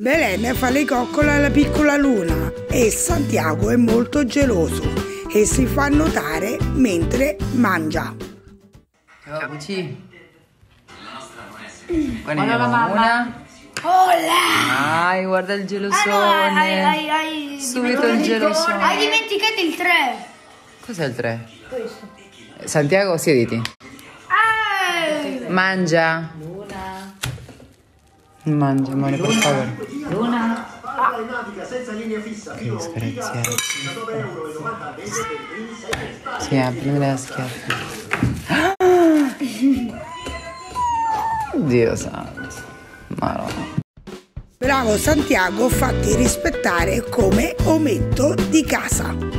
Belen fa le coccole alla piccola luna e Santiago è molto geloso e si fa notare mentre mangia. Ciao Cuci. Quando andiamo? Una. Hola! Ai, guarda il Ah gelosone. no, hai, hai, hai Subito il gelosone. Hai dimenticato il 3. Cos'è il 3? Questo. Santiago, siediti. Ah! Mangia. Mangia, amore, per favore. Che disgraziato. Sì, prendere la schiaffa. Dio santo. Madonna. Bravo Santiago, fatti rispettare come ometto di casa.